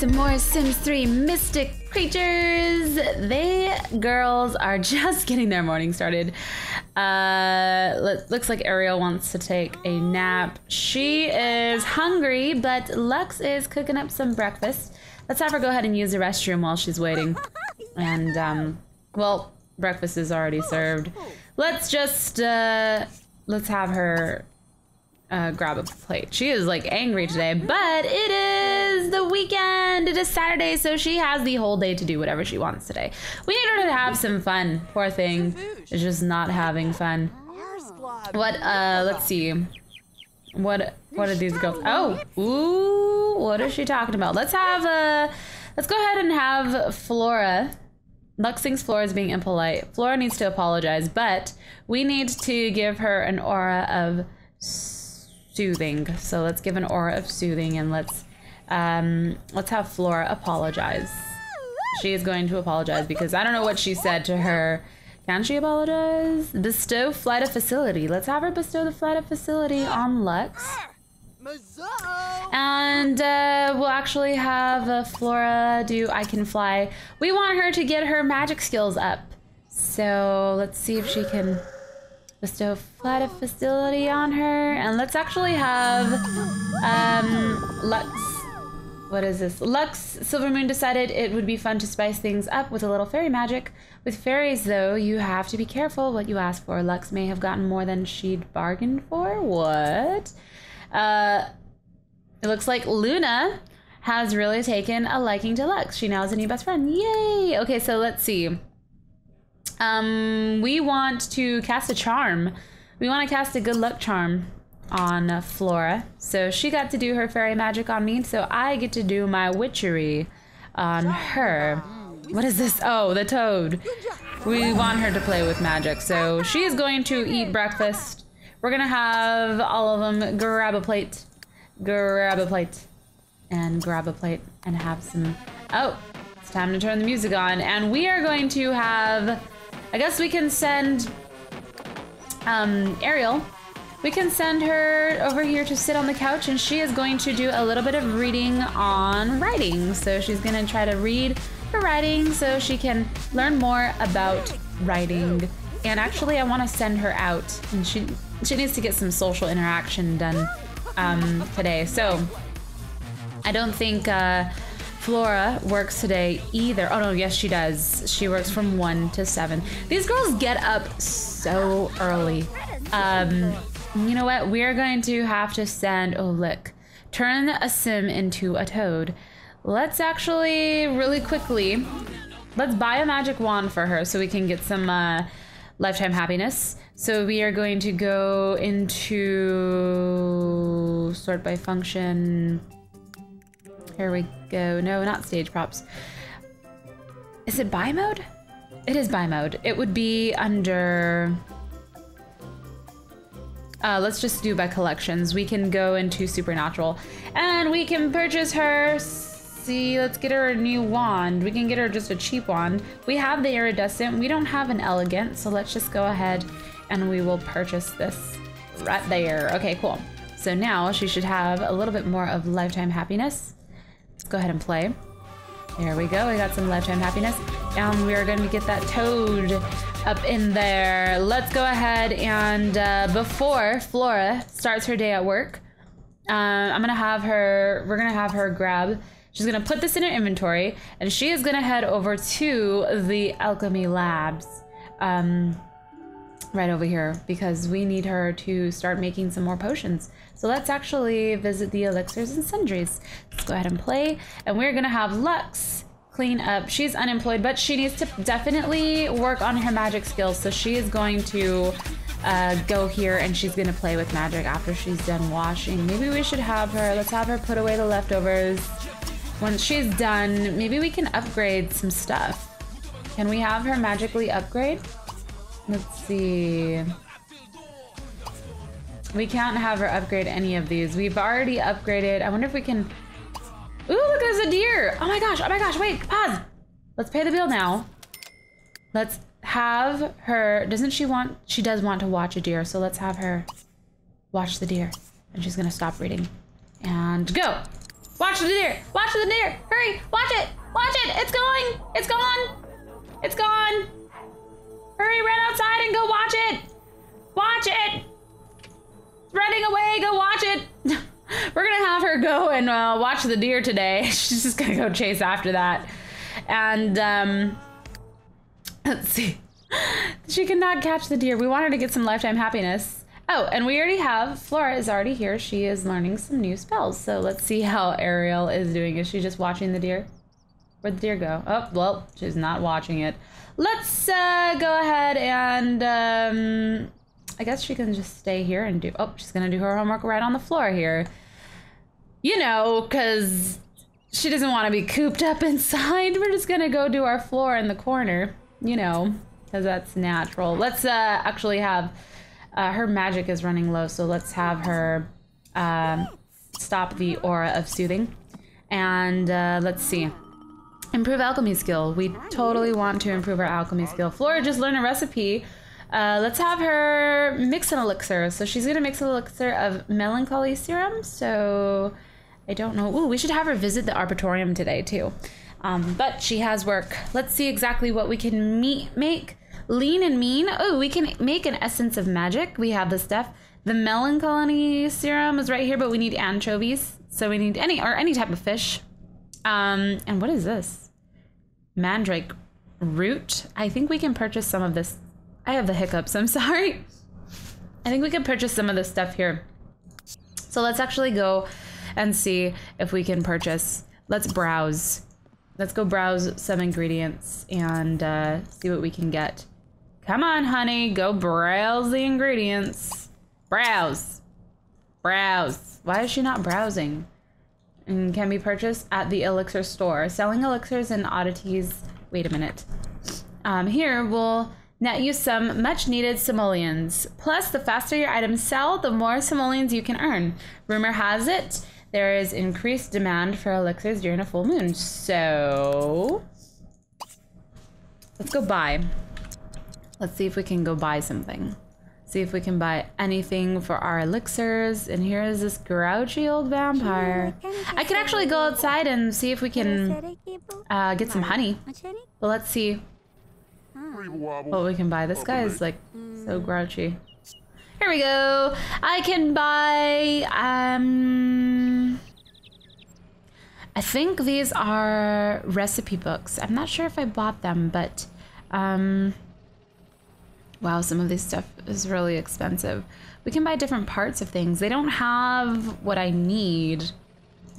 some more Sims 3 Mystic Creatures. They girls are just getting their morning started. Uh, looks like Ariel wants to take a nap. She is hungry, but Lux is cooking up some breakfast. Let's have her go ahead and use the restroom while she's waiting. And, um, well, breakfast is already served. Let's just, uh, let's have her uh, grab a plate. She is like angry today, but it is the weekend. It is Saturday, so she has the whole day to do whatever she wants today. We need her to have some fun. Poor thing is just not having fun. What, uh, let's see. What, what are these girls? Oh, ooh, what is she talking about? Let's have, uh, let's go ahead and have Flora. Lux thinks Flora is being impolite. Flora needs to apologize, but we need to give her an aura of soothing. So let's give an aura of soothing and let's um, let's have Flora apologize. She is going to apologize because I don't know what she said to her. Can she apologize? Bestow Flight of Felicity. Let's have her bestow the Flight of Felicity on Lux. And uh, we'll actually have uh, Flora do I Can Fly. We want her to get her magic skills up. So let's see if she can bestow Flight of Felicity on her. And let's actually have um, Lux. What is this? Lux Silvermoon decided it would be fun to spice things up with a little fairy magic. With fairies, though, you have to be careful what you ask for. Lux may have gotten more than she'd bargained for. What? Uh, it looks like Luna has really taken a liking to Lux. She now has a new best friend. Yay! Okay, so let's see. Um, we want to cast a charm. We want to cast a good luck charm on Flora. So she got to do her fairy magic on me, so I get to do my witchery on her. What is this? Oh, the toad. We want her to play with magic, so she is going to eat breakfast. We're gonna have all of them grab a plate, grab a plate, and grab a plate, and have some... Oh, it's time to turn the music on, and we are going to have I guess we can send um, Ariel. We can send her over here to sit on the couch and she is going to do a little bit of reading on writing. So she's gonna try to read her writing so she can learn more about writing. And actually I wanna send her out and she, she needs to get some social interaction done um, today. So I don't think uh, Flora works today either. Oh no, yes she does. She works from 1 to 7. These girls get up so early. Um, you know what? We're going to have to send, oh look, turn a sim into a toad. Let's actually, really quickly, let's buy a magic wand for her so we can get some uh, lifetime happiness. So we are going to go into sort by function. Here we go. No, not stage props. Is it buy mode? It is buy mode. It would be under... Uh, let's just do by collections. We can go into Supernatural. And we can purchase her... See, let's get her a new wand. We can get her just a cheap wand. We have the Iridescent. We don't have an Elegant, so let's just go ahead and we will purchase this right there. Okay, cool. So now she should have a little bit more of lifetime happiness. Let's go ahead and play. There we go. We got some lifetime happiness. And we are going to get that toad up in there. Let's go ahead and uh, before Flora starts her day at work, uh, I'm going to have her, we're going to have her grab, she's going to put this in her inventory and she is going to head over to the Alchemy Labs. Um, right over here because we need her to start making some more potions. So let's actually visit the elixirs and sundries. Let's go ahead and play. And we're gonna have Lux clean up. She's unemployed, but she needs to definitely work on her magic skills. So she is going to uh, go here and she's gonna play with magic after she's done washing. Maybe we should have her, let's have her put away the leftovers. Once she's done, maybe we can upgrade some stuff. Can we have her magically upgrade? Let's see. We can't have her upgrade any of these. We've already upgraded. I wonder if we can... Ooh, look, there's a deer. Oh my gosh, oh my gosh, wait, pause. Let's pay the bill now. Let's have her... Doesn't she want... She does want to watch a deer, so let's have her watch the deer. And she's gonna stop reading. And go. Watch the deer! Watch the deer! Hurry! Watch it! Watch it! It's going! It's gone! It's gone! Hurry, run outside and go watch it! Watch it! Running away, go watch it! We're gonna have her go and uh, watch the deer today. She's just gonna go chase after that. And, um, let's see. She cannot catch the deer. We want her to get some lifetime happiness. Oh, and we already have, Flora is already here. She is learning some new spells. So let's see how Ariel is doing. Is she just watching the deer? Where'd the deer go? Oh, well, she's not watching it. Let's uh, go ahead and, um, I guess she can just stay here and do, oh, she's gonna do her homework right on the floor here. You know, because she doesn't want to be cooped up inside. We're just gonna go do our floor in the corner, you know, because that's natural. Let's uh, actually have uh, her magic is running low, so let's have her um, stop the aura of soothing. And uh, let's see. Improve alchemy skill. We totally want to improve our alchemy skill. Flora just learned a recipe. Uh, let's have her mix an elixir. So she's gonna mix an elixir of melancholy serum. So I don't know. Ooh, we should have her visit the arbitorium today too. Um, but she has work. Let's see exactly what we can meet, make. Lean and mean. Oh, we can make an essence of magic. We have the stuff. The melancholy serum is right here, but we need anchovies. So we need any or any type of fish. Um, and what is this? Mandrake root. I think we can purchase some of this. I have the hiccups. I'm sorry. I think we can purchase some of this stuff here. So let's actually go and see if we can purchase. Let's browse. Let's go browse some ingredients and uh, see what we can get. Come on, honey, go browse the ingredients. Browse. Browse. Why is she not browsing? And can be purchased at the Elixir store. Selling elixirs and oddities. Wait a minute. Um, here we'll net you some much needed simoleons. Plus, the faster your items sell, the more simoleons you can earn. Rumor has it there is increased demand for elixirs during a full moon. So let's go buy. Let's see if we can go buy something. See if we can buy anything for our elixirs. And here is this grouchy old vampire. I could actually go outside and see if we can uh, get some honey. But let's see what we can buy. This guy is like so grouchy. Here we go. I can buy, um, I think these are recipe books. I'm not sure if I bought them, but, um, wow, some of this stuff is really expensive. We can buy different parts of things. They don't have what I need.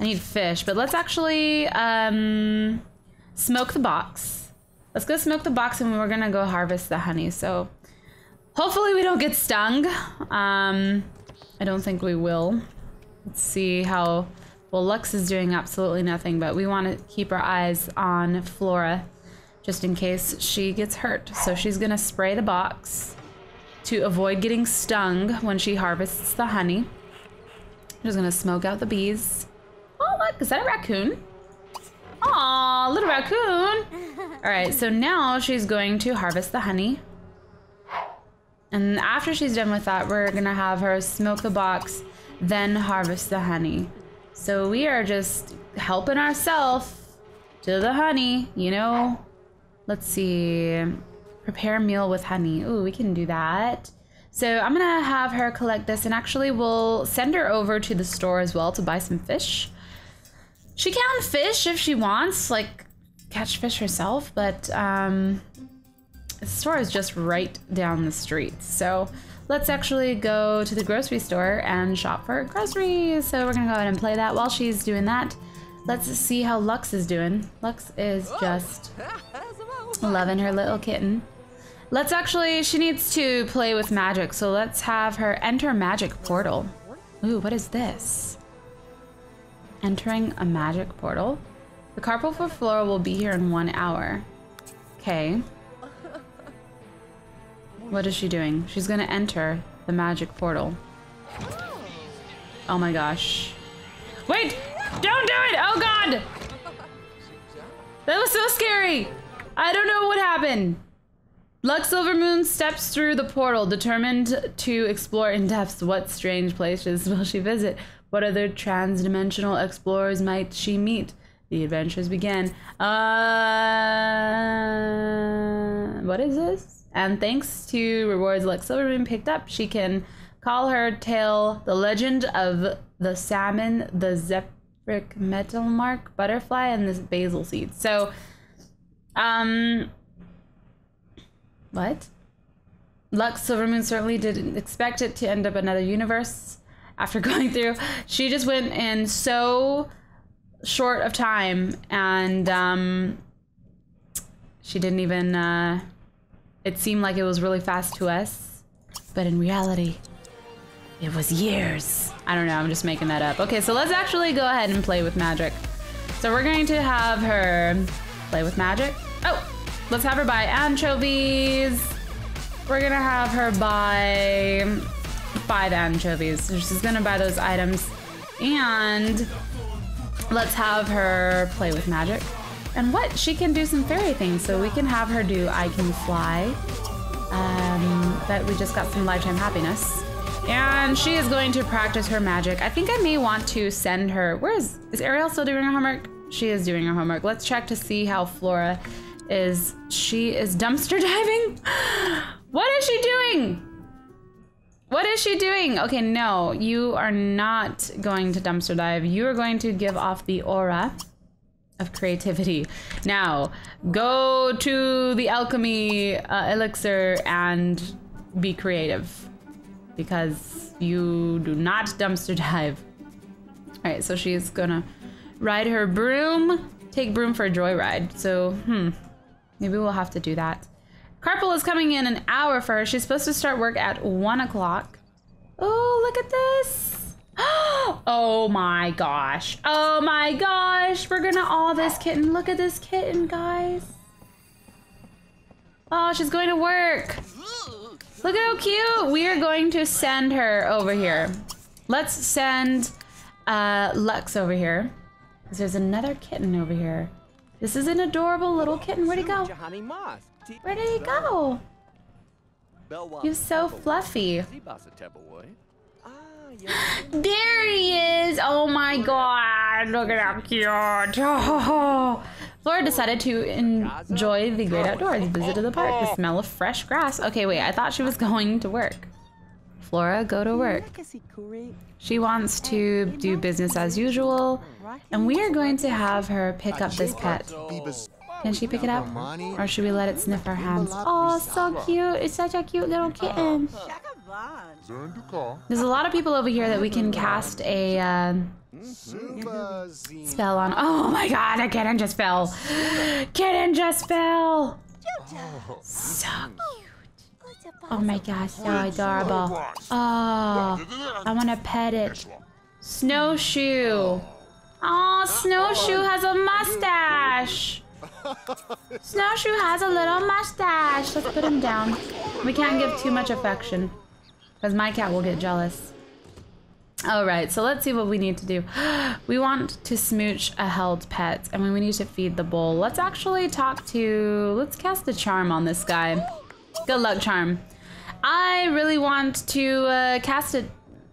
I need fish, but let's actually, um, smoke the box. Let's go smoke the box and we're gonna go harvest the honey. So Hopefully we don't get stung. Um, I don't think we will. Let's see how... Well, Lux is doing absolutely nothing, but we want to keep our eyes on Flora just in case she gets hurt. So she's going to spray the box to avoid getting stung when she harvests the honey. She's going to smoke out the bees. Oh, look, is that a raccoon? Aw, little raccoon. All right, so now she's going to harvest the honey. And after she's done with that, we're gonna have her smoke the box, then harvest the honey. So we are just helping ourselves to the honey, you know? Let's see. Prepare meal with honey. Ooh, we can do that. So I'm gonna have her collect this and actually we'll send her over to the store as well to buy some fish. She can fish if she wants, like catch fish herself, but um, the store is just right down the street. So let's actually go to the grocery store and shop for groceries. So we're gonna go ahead and play that while she's doing that. Let's see how Lux is doing. Lux is just loving her little kitten. Let's actually, she needs to play with magic. So let's have her enter magic portal. Ooh, what is this? Entering a magic portal. The carpool for Flora will be here in one hour. Okay. What is she doing? She's gonna enter the magic portal. Oh my gosh. Wait! Don't do it! Oh god! That was so scary! I don't know what happened. Lux Silvermoon steps through the portal, determined to explore in depth what strange places will she visit. What other trans-dimensional explorers might she meet? The adventures begin. Uh, what is this? And thanks to rewards like Silvermoon picked up, she can call her tale the legend of the salmon, the Zephyrk metal mark butterfly, and this basil seed. So, um, what? Lux Silvermoon certainly didn't expect it to end up another universe after going through. She just went in so short of time and um, she didn't even, uh, it seemed like it was really fast to us, but in reality, it was years. I don't know, I'm just making that up. Okay, so let's actually go ahead and play with magic. So we're going to have her play with magic. Oh, let's have her buy anchovies. We're gonna have her buy five anchovies. So she's gonna buy those items. And let's have her play with magic. And what? She can do some fairy things. So we can have her do I can fly. Um, we just got some lifetime happiness. And she is going to practice her magic. I think I may want to send her. Where is is Ariel still doing her homework? She is doing her homework. Let's check to see how Flora is. She is dumpster diving. What is she doing? What is she doing? Okay, no, you are not going to dumpster dive. You are going to give off the aura of creativity. Now, go to the alchemy uh, elixir and be creative because you do not dumpster dive. All right, so she's gonna ride her broom, take broom for a joyride. So, hmm, maybe we'll have to do that. Carpal is coming in an hour for her. She's supposed to start work at one o'clock. Oh, look at this. Oh my gosh. Oh my gosh. We're gonna all this kitten. Look at this kitten, guys. Oh, she's going to work. Look at how cute. We are going to send her over here. Let's send uh, Lux over here. Because there's another kitten over here. This is an adorable little kitten. Where'd he go? Where did he go? He's so fluffy. Ah, there he is! Oh my god, look at how cute! Oh. Flora decided to enjoy the great outdoors, visit to the park, the smell of fresh grass. Okay, wait, I thought she was going to work. Flora, go to work. She wants to do business as usual, and we are going to have her pick up this pet. Can she pick it up? Or should we let it sniff our hands? Oh, so cute. It's such a cute little kitten. There's a lot of people over here that we can cast a uh, spell on. Oh my god, a kitten just fell. Kitten just fell. So cute. Oh my gosh, so adorable. Oh, I want to pet it. Snowshoe. Oh, Snowshoe has a mustache. Snowshoe has a little mustache. Let's put him down. We can't give too much affection. Because my cat will get jealous. Alright, so let's see what we need to do. We want to smooch a held pet. and we need to feed the bowl. Let's actually talk to... Let's cast a charm on this guy. Good luck, charm. I really want to uh, cast a,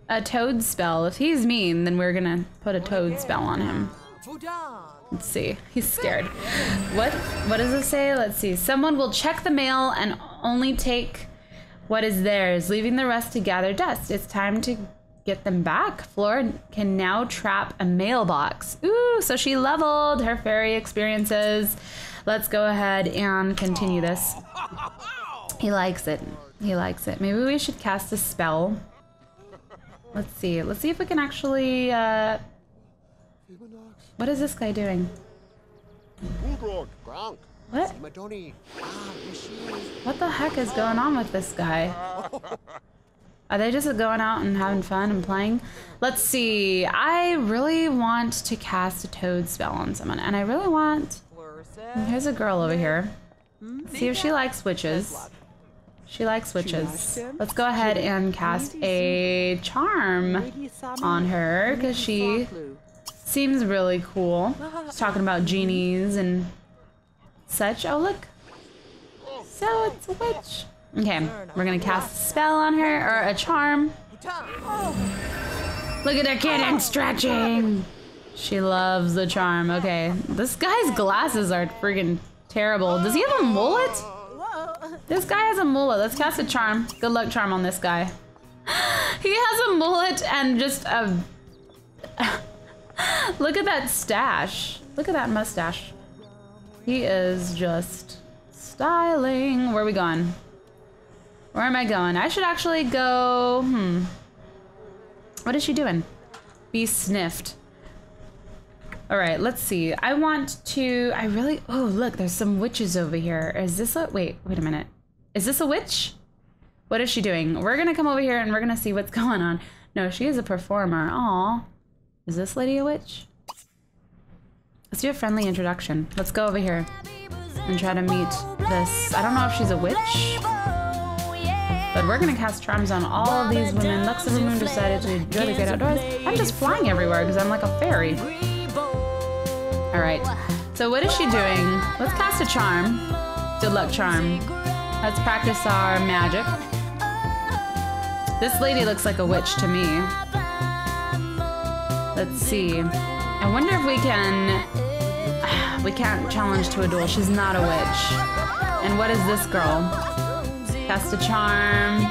a toad spell. If he's mean, then we're gonna put a toad spell on him. Let's see. He's scared. What? What does it say? Let's see. Someone will check the mail and only take what is theirs, leaving the rest to gather dust. It's time to get them back. Flora can now trap a mailbox. Ooh, so she leveled her fairy experiences. Let's go ahead and continue this. He likes it. He likes it. Maybe we should cast a spell. Let's see. Let's see if we can actually uh, what is this guy doing? What? What the heck is going on with this guy? Are they just going out and having fun and playing? Let's see. I really want to cast a toad spell on someone, and I really want. Here's a girl over here. See if she likes witches. She likes witches. Let's go ahead and cast a charm on her because she Seems really cool. She's talking about genies and such. Oh, look. So it's a witch. Okay, we're gonna cast a spell on her, or a charm. Look at the kitten stretching. She loves the charm. Okay, this guy's glasses are freaking terrible. Does he have a mullet? This guy has a mullet. Let's cast a charm. Good luck charm on this guy. he has a mullet and just a... Look at that stash. Look at that mustache. He is just styling. Where are we going? Where am I going? I should actually go... Hmm. What is she doing? Be sniffed. All right, let's see. I want to, I really, oh, look, there's some witches over here. Is this a, wait, wait a minute. Is this a witch? What is she doing? We're gonna come over here and we're gonna see what's going on. No, she is a performer. Aw. Is this lady a witch? Let's do a friendly introduction. Let's go over here and try to meet this. I don't know if she's a witch, but we're gonna cast charms on all of these women. Lux of the Moon decided to enjoy the great outdoors. I'm just flying everywhere because I'm like a fairy. All right. So what is she doing? Let's cast a charm. Good luck charm. Let's practice our magic. This lady looks like a witch to me. Let's see. I wonder if we can... We can't challenge to a duel. She's not a witch. And what is this girl? Cast a charm.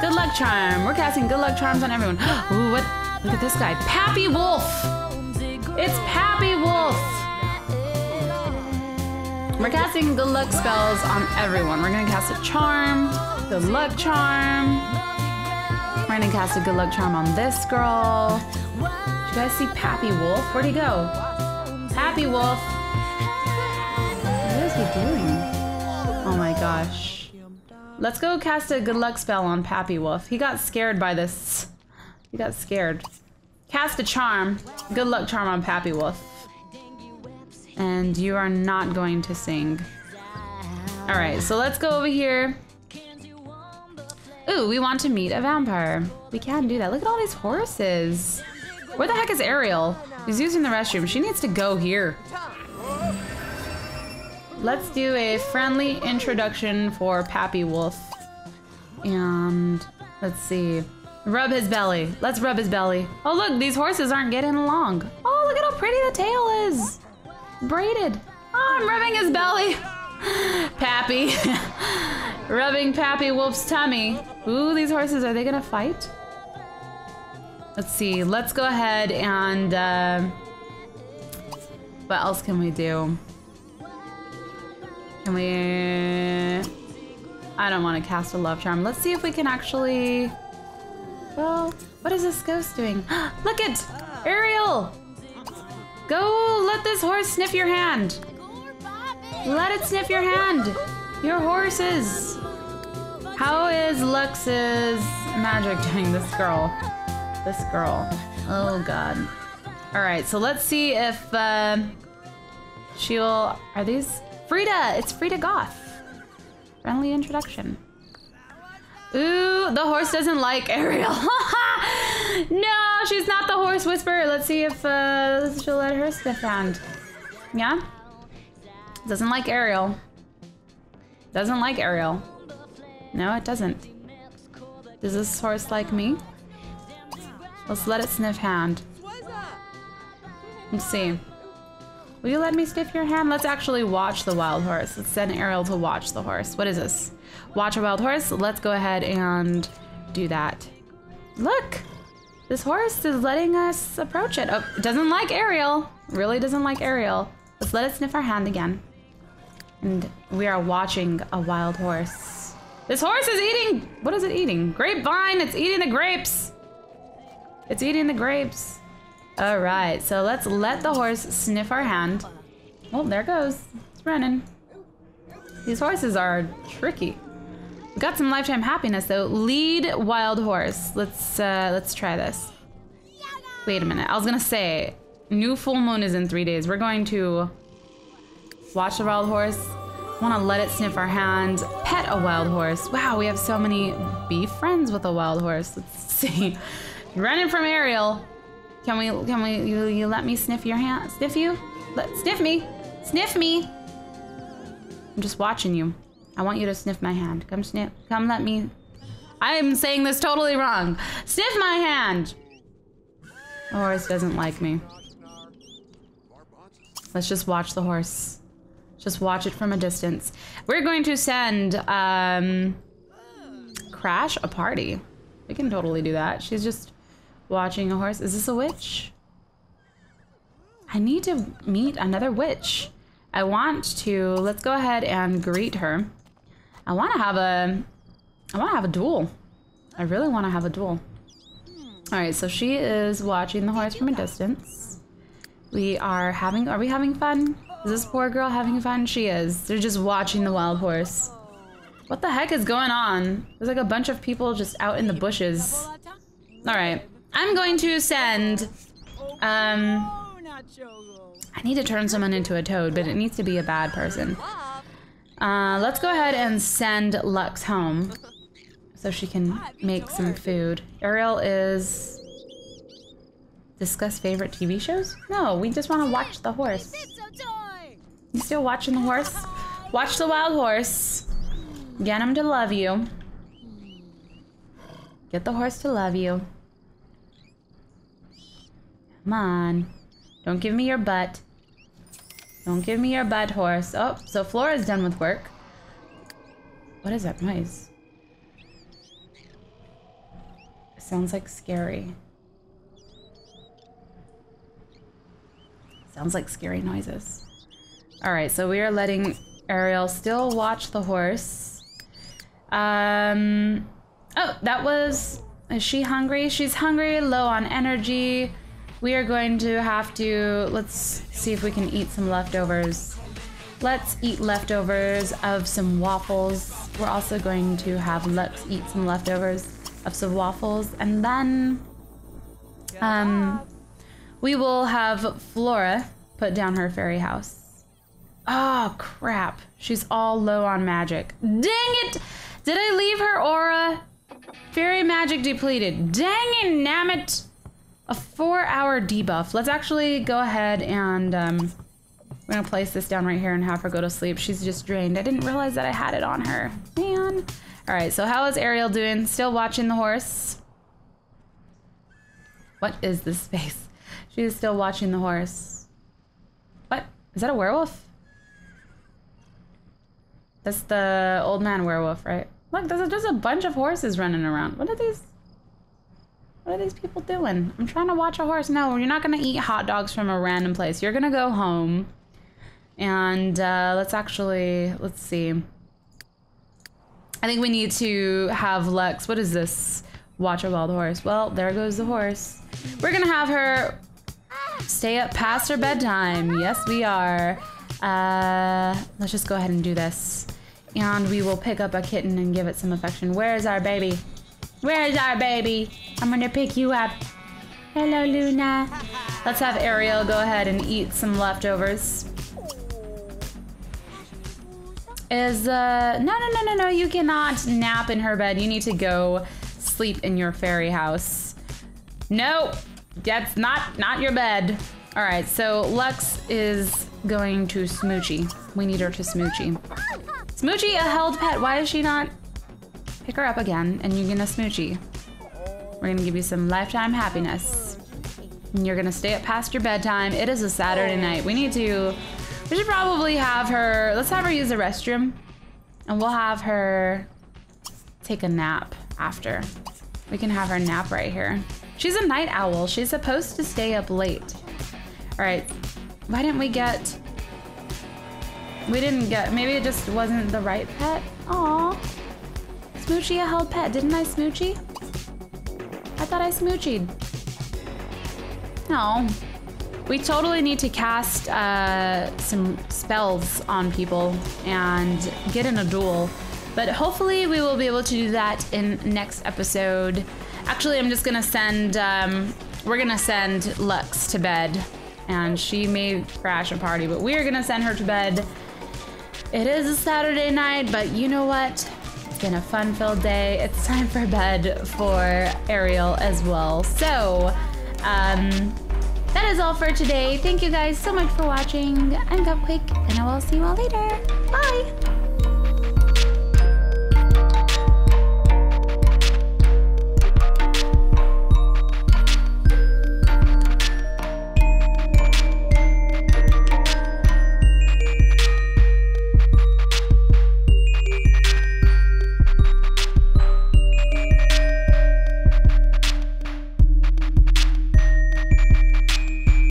Good luck charm. We're casting good luck charms on everyone. Ooh, what? Look at this guy. Pappy Wolf. It's We're casting good luck spells on everyone. We're gonna cast a charm, good luck charm. We're gonna cast a good luck charm on this girl. Did you guys see Pappy Wolf? Where'd he go? Pappy Wolf. What is he doing? Oh my gosh. Let's go cast a good luck spell on Pappy Wolf. He got scared by this. He got scared. Cast a charm. Good luck charm on Pappy Wolf. And you are not going to sing. Alright, so let's go over here. Ooh, we want to meet a vampire. We can do that. Look at all these horses. Where the heck is Ariel? He's using the restroom. She needs to go here. Let's do a friendly introduction for Pappy Wolf. And let's see. Rub his belly. Let's rub his belly. Oh, look, these horses aren't getting along. Oh, look at how pretty the tail is. Braided. Oh, I'm rubbing his belly. Pappy. rubbing Pappy Wolf's tummy. Ooh, these horses, are they gonna fight? Let's see. Let's go ahead and, uh, what else can we do? Can we... I don't want to cast a love charm. Let's see if we can actually... Well, what is this ghost doing? Look it! Ariel! Go let this horse sniff your hand. Let it sniff your hand. Your horses. How is Lux's magic doing this girl? This girl. Oh god. Alright, so let's see if uh, she will... Are these... Frida! It's Frida Goth. Friendly introduction. Ooh, the horse doesn't like Ariel. no, she's not the horse whisperer. Let's see if uh, she'll let her sniff hand. Yeah? Doesn't like Ariel. Doesn't like Ariel. No, it doesn't. Does this horse like me? Let's let it sniff hand. Let's see. Will you let me sniff your hand? Let's actually watch the wild horse. Let's send Ariel to watch the horse. What is this? Watch a wild horse? Let's go ahead and do that. Look! This horse is letting us approach it. Oh, doesn't like Ariel. Really doesn't like Ariel. Let's let it sniff our hand again. And we are watching a wild horse. This horse is eating, what is it eating? Grapevine, it's eating the grapes. It's eating the grapes. All right, so let's let the horse sniff our hand. Oh, there it goes. It's running. These horses are tricky. Got some lifetime happiness though. Lead wild horse. Let's uh, let's try this. Wait a minute. I was gonna say, new full moon is in three days. We're going to watch the wild horse. Want to let it sniff our hand. Pet a wild horse. Wow, we have so many. Be friends with a wild horse. Let's see. Running from Ariel. Can we, can we, you, you let me sniff your hand? Sniff you? Let, sniff me. Sniff me. I'm just watching you. I want you to sniff my hand. Come sniff, come let me. I'm saying this totally wrong. Sniff my hand! The horse doesn't like me. Let's just watch the horse. Just watch it from a distance. We're going to send, um, Crash a party. We can totally do that. She's just watching a horse. Is this a witch? I need to meet another witch. I want to, let's go ahead and greet her. I want to have a, I want to have a duel. I really want to have a duel. All right, so she is watching the horse from a distance. We are having, are we having fun? Is this poor girl having fun? She is. They're just watching the wild horse. What the heck is going on? There's like a bunch of people just out in the bushes. All right, I'm going to send, um, I need to turn someone into a toad, but it needs to be a bad person. Uh, let's go ahead and send Lux home so she can make some food. Ariel is... Discuss favorite TV shows? No, we just want to watch the horse. You still watching the horse? Watch the wild horse. Get him to love you. Get the horse to love you. Come on. Don't give me your butt. Don't give me your bad horse. Oh, so Flora's done with work. What is that noise? It sounds like scary. Sounds like scary noises. All right, so we are letting Ariel still watch the horse. Um, oh, that was, is she hungry? She's hungry, low on energy. We are going to have to, let's see if we can eat some leftovers. Let's eat leftovers of some waffles. We're also going to have Lux eat some leftovers of some waffles. And then um, we will have Flora put down her fairy house. Oh, crap. She's all low on magic. Dang it! Did I leave her aura? Fairy magic depleted. Dang it, damn it! A four hour debuff. Let's actually go ahead and um, we're gonna place this down right here and have her go to sleep. She's just drained. I didn't realize that I had it on her. Man. All right, so how is Ariel doing? Still watching the horse? What is this space? She is still watching the horse. What? Is that a werewolf? That's the old man werewolf, right? Look, there's just a bunch of horses running around. What are these? What are these people doing? I'm trying to watch a horse. No, you're not gonna eat hot dogs from a random place. You're gonna go home. And uh, let's actually, let's see. I think we need to have Lex, what is this? Watch a wild horse. Well, there goes the horse. We're gonna have her stay up past her bedtime. Yes, we are. Uh, let's just go ahead and do this. And we will pick up a kitten and give it some affection. Where is our baby? Where's our baby? I'm gonna pick you up. Hello, Luna. Let's have Ariel go ahead and eat some leftovers. Is, uh, no, no, no, no, no, you cannot nap in her bed. You need to go sleep in your fairy house. No, that's not, not your bed. All right, so Lux is going to Smoochie. We need her to Smoochie. Smoochie, a held pet. Why is she not pick her up again, and you're gonna smoochie. We're gonna give you some lifetime happiness. And you're gonna stay up past your bedtime. It is a Saturday oh. night. We need to, we should probably have her, let's have her use the restroom. And we'll have her take a nap after. We can have her nap right here. She's a night owl. She's supposed to stay up late. All right, why didn't we get, we didn't get, maybe it just wasn't the right pet? Aw. Smoochy a held pet, didn't I Smoochy? I thought I smoochied. No. We totally need to cast uh, some spells on people and get in a duel. But hopefully we will be able to do that in next episode. Actually, I'm just gonna send, um, we're gonna send Lux to bed. And she may crash a party, but we're gonna send her to bed. It is a Saturday night, but you know what? Been a fun filled day. It's time for bed for Ariel as well. So, um, that is all for today. Thank you guys so much for watching. I'm Cupquake, and I will see you all later. Bye!